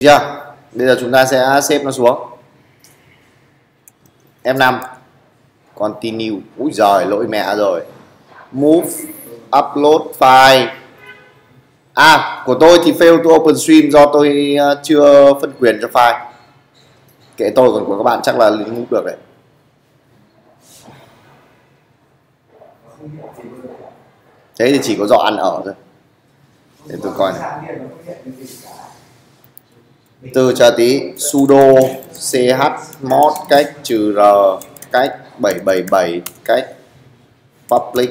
chưa bây giờ chúng ta sẽ xếp nó xuống. F5 continue. Úi giời, lỗi mẹ rồi. Move, upload file. À của tôi thì fail to open stream do tôi ờ, chưa phân quyền cho file. Kệ tôi còn của các bạn chắc là move được đấy. Thế thì chỉ có dọ ăn ở thôi. Để tôi coi này từ chờ tí sudo ch mod, cách trừ r, cách 777 cách public.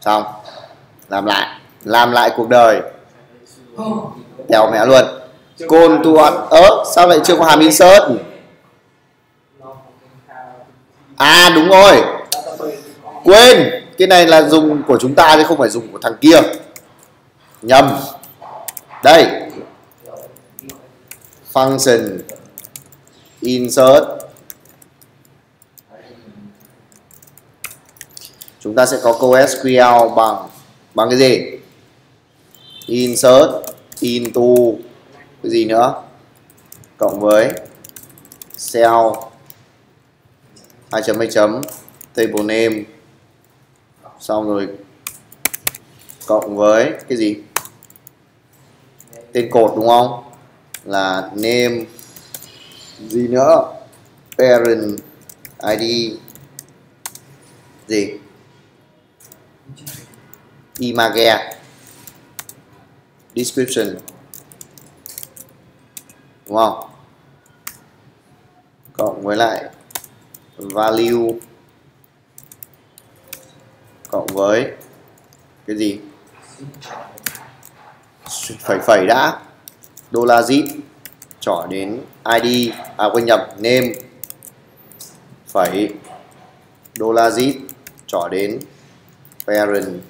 Xong. Làm lại. Làm lại cuộc đời. Đèo mẹ luôn. Côn tuột ớ sao lại chưa có hàm insert à đúng rồi. Quên. Cái này là dùng của chúng ta chứ không phải dùng của thằng kia. Nhầm đây. Function. Insert. Chúng ta sẽ có câu SQL bằng bằng cái gì? Insert into cái gì nữa? Cộng với cell. Hai chấm hai chấm? Table name. Xong rồi cộng với cái gì? Tên cột đúng không? Là name gì nữa? Parent id gì? Image description. Đúng không? Cộng với lại value. Cộng với cái gì? Phẩy phẩy đã. Đô la zip trỏ đến id à quên nhầm name phẩy. Đô la zip trỏ đến parent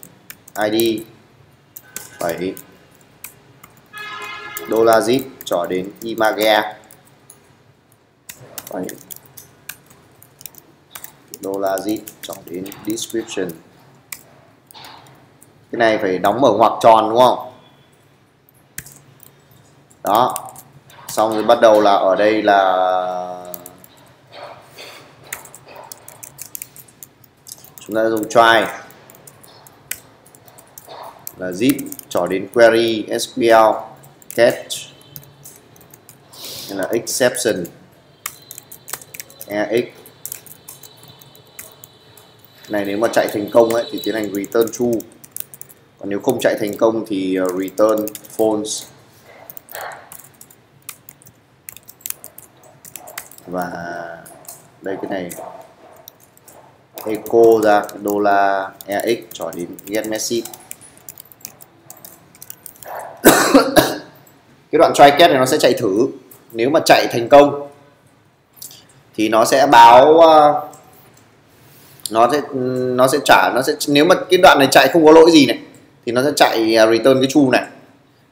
id phẩy. Đô la zip trỏ đến image phẩy. Đô la zip trỏ đến description. Cái này phải đóng mở ngoặc tròn, đúng không? Đó. Xong rồi bắt đầu là ở đây là chúng ta dùng try. Là zip cho đến query SQL catch hay là exception. Ex này, nếu mà chạy thành công ấy, thì tiến hành return true. Còn nếu không chạy thành công thì ờ, return false. Và đây, cái này. Echo ra đô la ex cho đến get message cái đoạn try catch này nó sẽ chạy thử. Nếu mà chạy thành công, thì nó sẽ báo ờ, nó sẽ nó sẽ trả, nó sẽ, nếu mà cái đoạn này chạy không có lỗi gì này, thì nó sẽ chạy ờ, return cái chu này.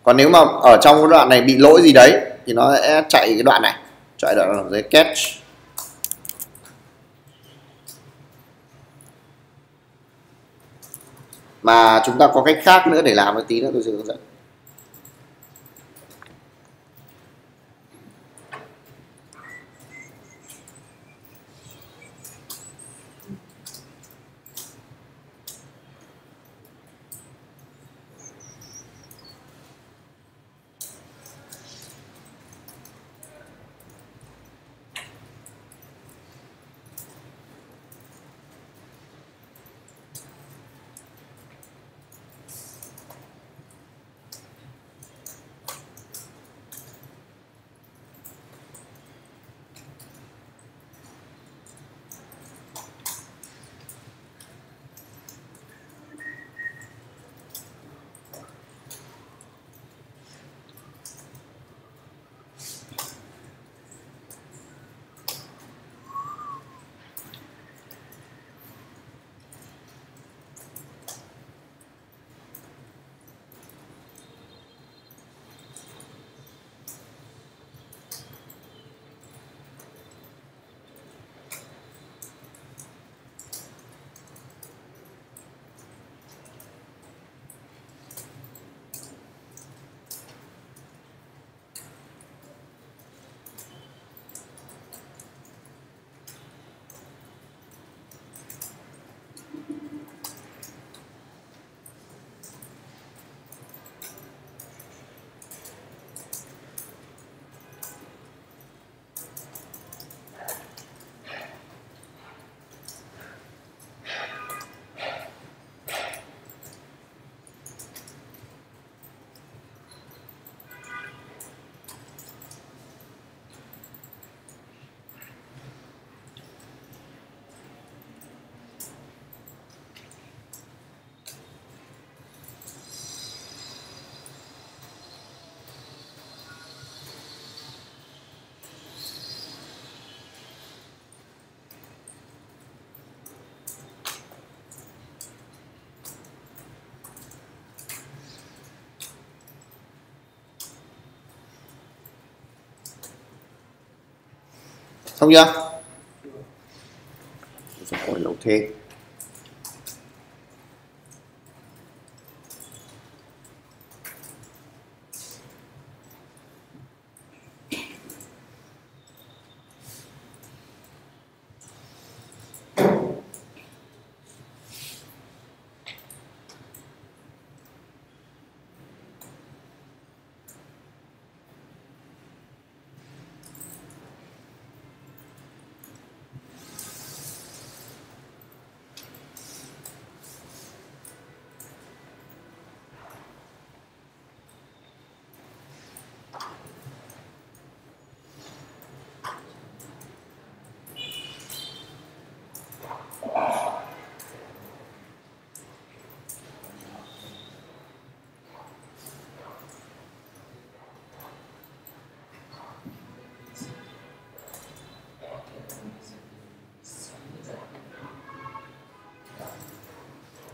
Còn nếu mà ở trong cái đoạn này bị lỗi gì đấy, thì nó sẽ chạy cái đoạn này chạy đoạn ở dưới catch. Mà chúng ta có cách khác nữa để làm một tí nữa, tôi sẽ hướng dẫn. Xong chưa Ôi lâu thế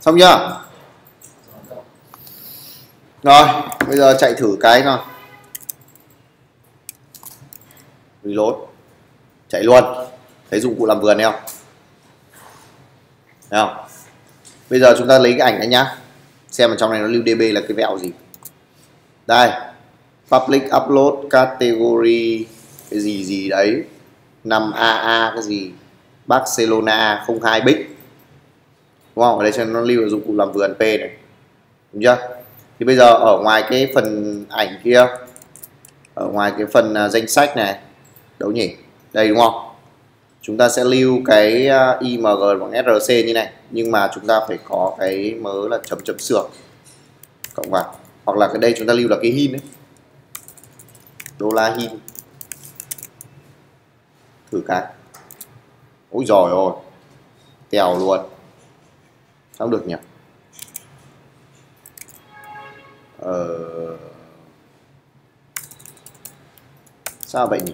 xong chưa? Rồi, bây giờ chạy thử cái nào. Reload. Chạy luôn. Thấy dụng cụ làm vườn không? Thấy không? Bây giờ chúng ta lấy cái ảnh này nhá. Xem ở trong này nó lưu db là cái vẹo gì. Đây. Public upload category. Cái gì gì đấy. 5 aa cái gì? Barcelona 02 big đúng không ở đây cho nó lưu dụng cụ làm vườn p này. Đúng chưa? Thì bây giờ ở ngoài cái phần ảnh kia, ở ngoài cái phần à, danh sách này, đâu nhỉ? Đây, đúng không? Chúng ta sẽ lưu cái à, img bằng src như này, nhưng mà chúng ta phải có cái mớ là chấm chấm sửa cộng vào. Hoặc là cái đây chúng ta lưu là cái hin đấy đô la hin. Thử cái. Ôi giỏi rồi tèo luôn sao được nhỉ. Ờ... sao vậy nhỉ?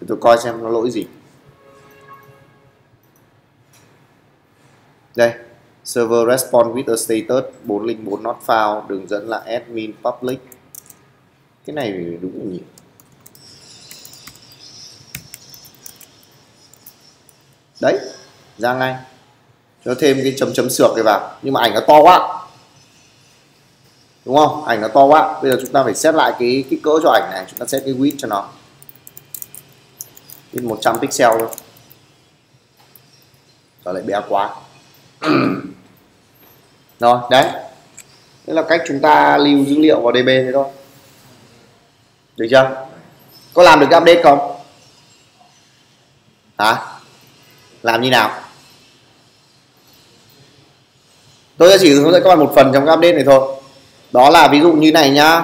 Để tôi coi xem nó lỗi gì. Đây, server respond with a status 404 not found, đường dẫn là admin public. Cái này đúng rồi nhỉ. Đấy, ra ngay cho thêm cái chấm chấm sược này vào. Nhưng mà ảnh nó to quá. Đúng không? Ảnh nó to quá. Bây giờ chúng ta phải xét lại cái kích cỡ cho ảnh này. Chúng ta xét cái width cho nó. Width 100 pixel thôi. Rồi lại bé quá? Rồi, đấy. Đấy là cách chúng ta lưu dữ liệu vào DB thế thôi. Được chưa? Có làm được cái update không? Hả? Làm như nào? Tôi sẽ chỉ hướng dẫn các bạn một phần trong cái update này thôi. Đó là ví dụ như này nhá.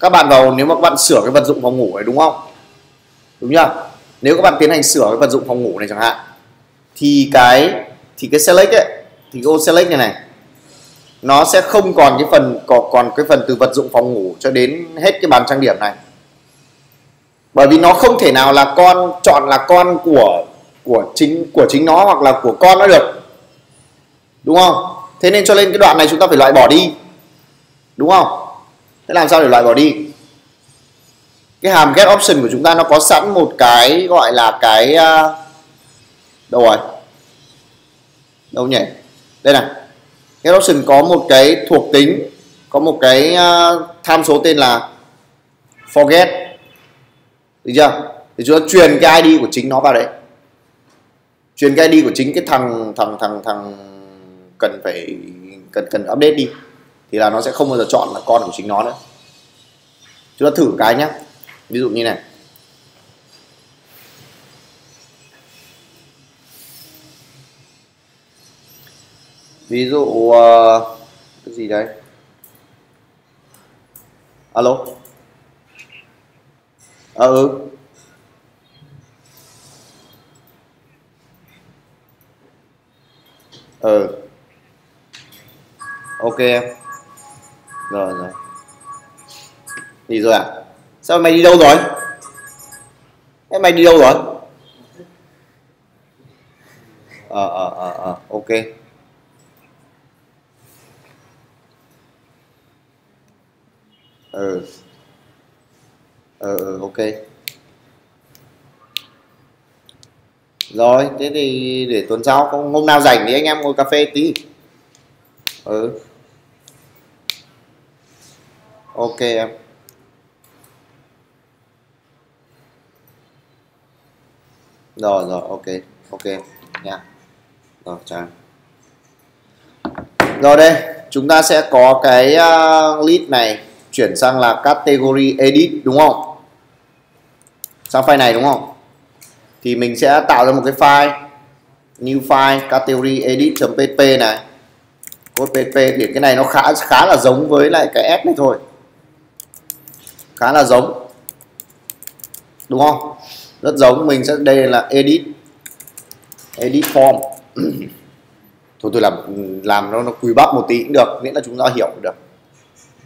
Các bạn vào, nếu mà các bạn sửa cái vật dụng phòng ngủ này, đúng không? Đúng chưa? Nếu các bạn tiến hành sửa cái vật dụng phòng ngủ này chẳng hạn, thì cái thì cái select ấy, thì cái ô select này này, nó sẽ không còn cái phần còn còn cái phần từ vật dụng phòng ngủ cho đến hết cái bàn trang điểm này. Bởi vì nó không thể nào là con, chọn là con của của chính của chính nó hoặc là của con nó được. Đúng không? Thế nên cho nên cái đoạn này chúng ta phải loại bỏ đi. Đúng không? Thế làm sao để loại bỏ đi? Cái hàm get option của chúng ta nó có sẵn một cái gọi là cái à, đâu rồi? Đâu nhỉ? Đây này. Get option có một cái thuộc tính, có một cái à, tham số tên là forget. Được chưa? Thì chúng ta truyền cái id của chính nó vào đấy. Truyền cái id của chính cái thằng thằng thằng thằng cần phải cần cần update đi thì là nó sẽ không bao giờ chọn là con của chính nó nữa. Chúng ta thử cái nhé ví dụ như này. Ví dụ uh, cái gì đấy? Alo? À, ừ ừ. Ok em. Rồi rồi. Đi rồi à sao mày đi đâu rồi? Em mày đi đâu rồi? Ờ ờ ờ ờ. Ok. Ừ. Ờ ừ, ok. Rồi thế thì để tuần sau không hôm nào rảnh thì anh em ngồi cà phê tí. Ừ ok em. Rồi rồi ok ok nha. Rồi chào rồi đây chúng ta sẽ có cái à, uh, list này chuyển sang là category edit đúng không? Sang file này đúng không? Thì mình sẽ tạo ra một cái file new file category edit.pp này. Code pp thì cái này nó khá khá là giống với lại cái s này thôi khá là giống. Đúng không? Rất giống, mình sẽ, đây là edit edit form. Thôi tôi làm làm nó nó cùi bắp một tí cũng được, miễn là chúng ta hiểu được.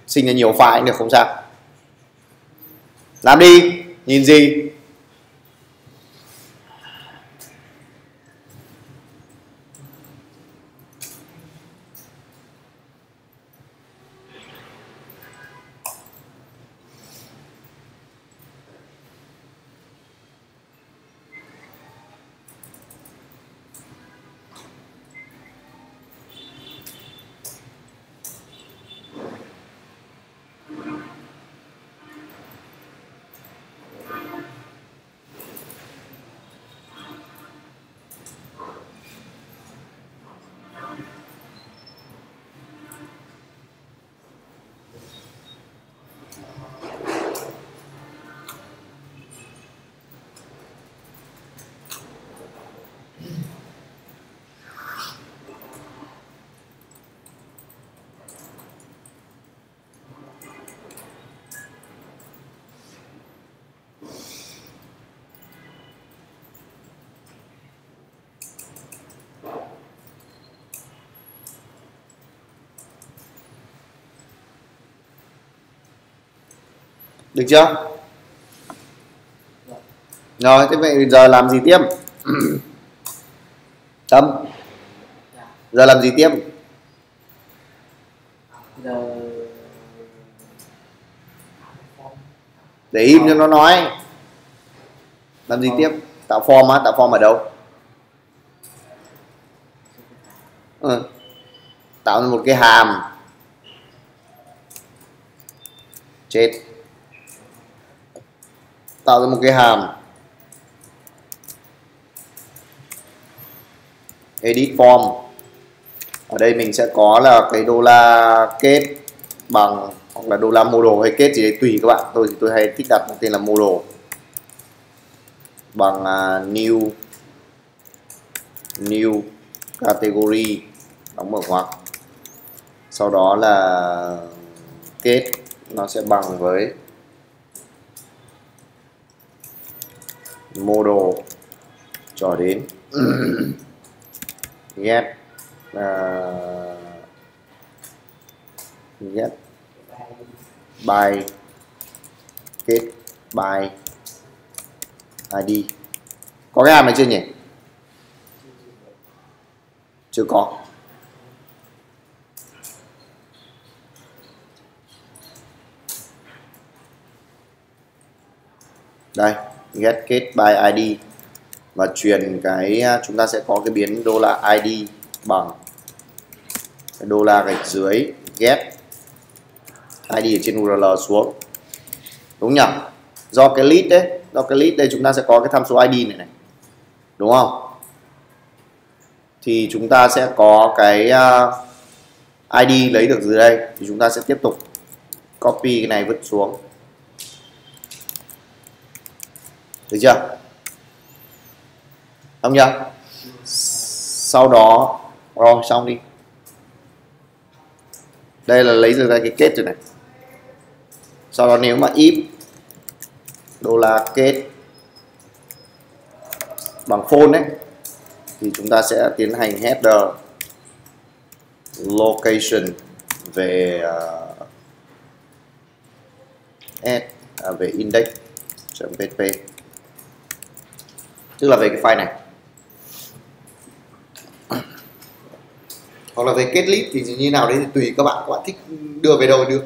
Sinh ra nhiều file cũng được, không sao. Làm đi, nhìn gì? Được chưa? Rồi thế vậy giờ làm gì tiếp? Tâm? Giờ làm gì tiếp? Để im cho nó nói. Làm gì tiếp? Tạo form á tạo form ở đâu? Ừ. tạo một cái hàm. Chết tạo ra một cái hàm. Edit form. Ở đây mình sẽ có là cái đô la kết bằng hoặc là đô la model hay kết gì đấy tùy các bạn. Tôi thì tôi hay thích đặt một tên là model bằng uh, new new category đóng mở ngoặc. Sau đó là kết nó sẽ bằng với model cho đến get uh, get by kết by id. Có cái hàm này chưa nhỉ? Chưa có. Đây get kết by id và truyền cái à, chúng ta sẽ có cái biến đô la id bằng đô la gạch dưới get id ở trên url xuống. Đúng nhỉ? Do cái list đấy do cái list đây chúng ta sẽ có cái tham số id này này. Đúng không? Thì chúng ta sẽ có cái à, uh, id lấy được dưới đây thì chúng ta sẽ tiếp tục copy cái này vứt xuống. Được chưa? Không nhá sau đó rồi xong đi. Đây là lấy ra cái kết rồi này. Sau đó nếu mà if đô la kết bằng phone đấy thì chúng ta sẽ tiến hành header location về uh, add, à, về index.pp tức là về cái file này. Hoặc là về kết list thì như nào đấy thì tùy các bạn. Các bạn thích đưa về đâu được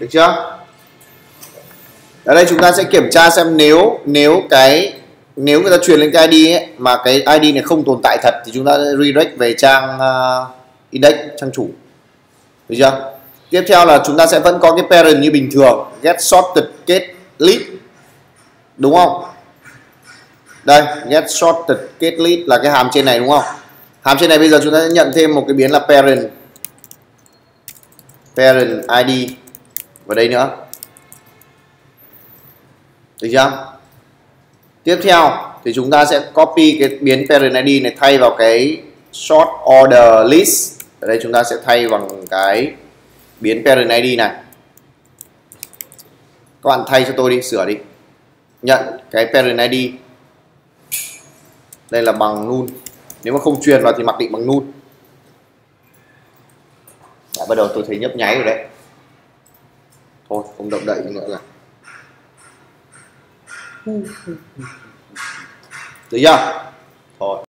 được chưa? Ở đây chúng ta sẽ kiểm tra xem nếu nếu cái nếu người ta truyền lên cái ID ấy, mà cái ID này không tồn tại thật thì chúng ta sẽ redirect về trang uh, index trang chủ. Được chưa? Tiếp theo là chúng ta sẽ vẫn có cái parent như bình thường get sorted get lead. Đúng không? Đây get sorted get lead là cái hàm trên này đúng không? Hàm trên này bây giờ chúng ta sẽ nhận thêm một cái biến là parent parent id vào đây nữa. Được chưa? Tiếp theo thì chúng ta sẽ copy cái biến parent id này thay vào cái short order list. Ở đây chúng ta sẽ thay bằng cái biến parent id này. Các bạn thay cho tôi đi, sửa đi. Nhận cái parent id đây là bằng null. Nếu mà không truyền vào thì mặc định bằng null. Đã bắt đầu tôi thấy nhấp nháy rồi đấy thôi không động đậy nữa là được chưa? Thôi